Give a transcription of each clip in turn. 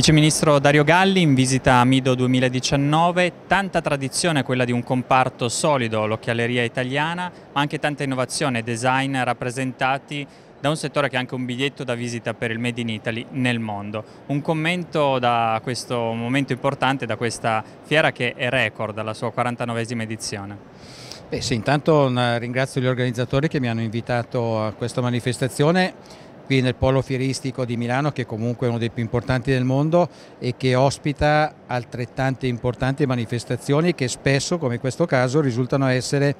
Vice Ministro Dario Galli in visita a Mido 2019, tanta tradizione quella di un comparto solido, l'occhialeria italiana, ma anche tanta innovazione e design rappresentati da un settore che è anche un biglietto da visita per il Made in Italy nel mondo. Un commento da questo momento importante, da questa fiera che è record alla sua 49esima edizione. Beh, sì, intanto ringrazio gli organizzatori che mi hanno invitato a questa manifestazione qui nel polo fieristico di Milano che comunque è uno dei più importanti del mondo e che ospita altrettante importanti manifestazioni che spesso, come in questo caso, risultano essere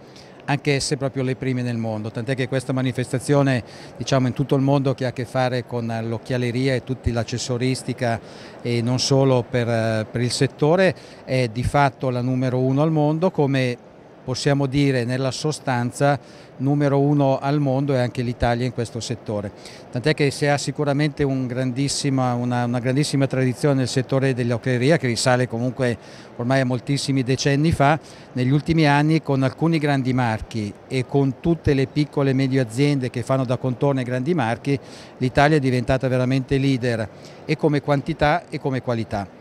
anche esse proprio le prime nel mondo, tant'è che questa manifestazione diciamo, in tutto il mondo che ha a che fare con l'occhialeria e tutta l'accessoristica e non solo per, per il settore è di fatto la numero uno al mondo come possiamo dire nella sostanza numero uno al mondo è anche l'Italia in questo settore. Tant'è che si ha sicuramente un una, una, grandissima tradizione nel settore dell'occhialeria che risale comunque ormai a moltissimi decenni fa, negli ultimi anni con alcuni grandi marchi e con tutte le piccole e medie aziende che fanno da contorno ai grandi marchi, l'Italia è diventata veramente leader e come quantità e come qualità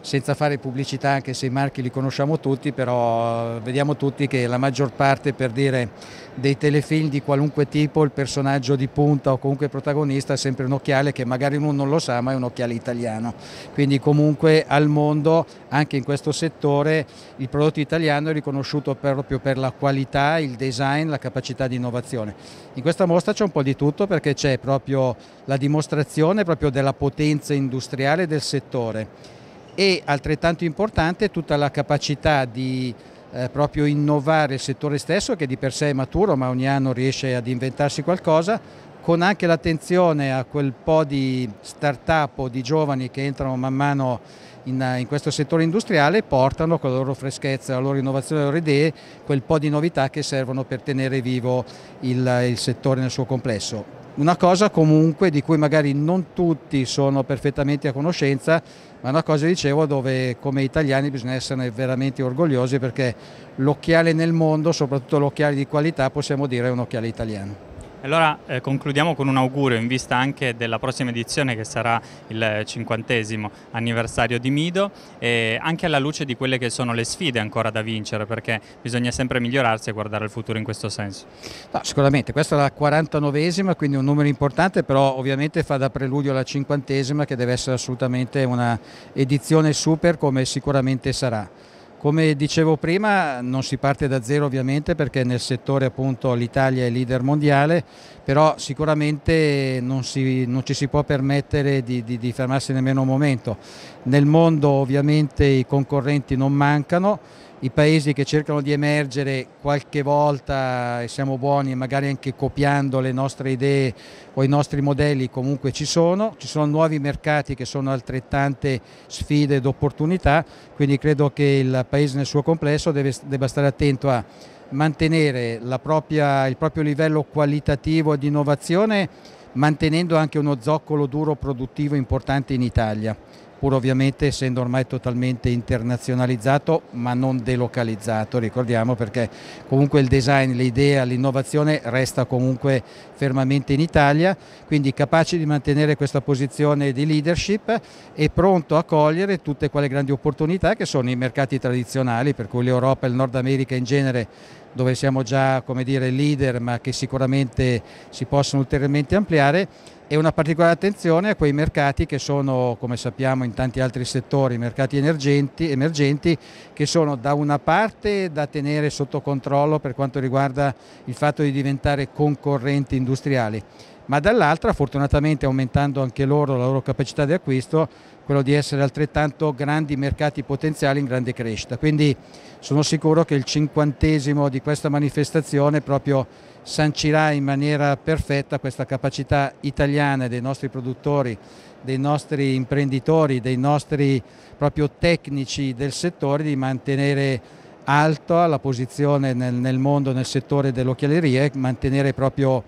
senza fare pubblicità anche se i marchi li conosciamo tutti, però eh, vediamo tutti che la maggior parte per dire dei telefilm di qualunque tipo il personaggio di punta o comunque protagonista è sempre un occhiale che magari uno non lo sa ma è un occhiale italiano, quindi comunque al mondo anche in questo settore il prodotto italiano è riconosciuto proprio per la qualità, il design, la capacità di innovazione. In questa mostra c'è un po' di tutto perché c'è proprio la dimostrazione proprio della potenza industriale del settore e altrettanto importante tutta la capacità di eh, proprio innovare il settore stesso che di per sé è maturo ma ogni anno riesce ad inventarsi qualcosa con anche l'attenzione a quel po' di start-up o di giovani che entrano man mano in, in, questo settore industriale portano con la loro freschezza, la loro innovazione, le loro idee, quel po' di novità che servono per tenere vivo il, il settore nel suo complesso. Una cosa comunque di cui magari non tutti sono perfettamente a conoscenza, ma una cosa dicevo dove come italiani bisogna essere veramente orgogliosi perché l'occhiale nel mondo, soprattutto l'occhiale di qualità, possiamo dire è un occhiale italiano. Allora eh, concludiamo con un augurio in vista anche della prossima edizione che sarà il cinquantesimo anniversario di Mido e anche alla luce di quelle che sono le sfide ancora da vincere perché bisogna sempre migliorarsi e guardare al futuro in questo senso. No, sicuramente, questa è la 49esima quindi un numero importante però ovviamente fa da preludio alla cinquantesima che deve essere assolutamente una edizione super come sicuramente sarà. Come dicevo prima non si parte da zero ovviamente perché nel settore appunto l'Italia è leader mondiale, però sicuramente non, si, non ci si può permettere di, di, di fermarsi nemmeno un momento. Nel mondo ovviamente i concorrenti non mancano, i paesi che cercano di emergere qualche volta e siamo buoni magari anche copiando le nostre idee o i nostri modelli comunque ci sono, ci sono nuovi mercati che sono altrettante sfide ed opportunità, quindi credo che il paese nel suo complesso deve, debba stare attento a mantenere propria, il proprio livello qualitativo di innovazione mantenendo anche uno zoccolo duro produttivo importante in Italia pur ovviamente essendo ormai totalmente internazionalizzato ma non delocalizzato, ricordiamo perché comunque il design, l'idea, l'innovazione resta comunque fermamente in Italia, quindi capace di mantenere questa posizione di leadership e pronto a cogliere tutte quelle grandi opportunità che sono i mercati tradizionali, per cui l'Europa e il Nord America in genere dove siamo già dire, leader ma che sicuramente si possono ulteriormente ampliare e una particolare attenzione a quei mercati che sono, come sappiamo in tanti altri settori, mercati emergenti, emergenti che sono da una parte da tenere sotto controllo per quanto riguarda il fatto di diventare concorrenti industriali, ma dall'altra fortunatamente aumentando anche loro la loro capacità di acquisto, quello di essere altrettanto grandi mercati potenziali in grande crescita. Quindi sono sicuro che il cinquantesimo di questa manifestazione proprio sancirà in maniera perfetta questa capacità italiana dei nostri produttori, dei nostri imprenditori, dei nostri proprio tecnici del settore di mantenere alta la posizione nel, nel mondo, nel settore dell'occhialeria e mantenere proprio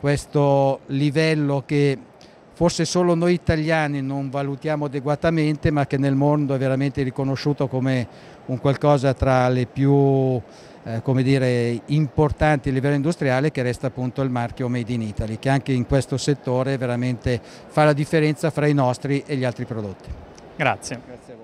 questo livello che forse solo noi italiani non valutiamo adeguatamente ma che nel mondo è veramente riconosciuto come un qualcosa tra le più eh, come dire, importanti a livello industriale che resta appunto il marchio Made in Italy, che anche in questo settore veramente fa la differenza fra i nostri e gli altri prodotti. Grazie. Grazie a voi.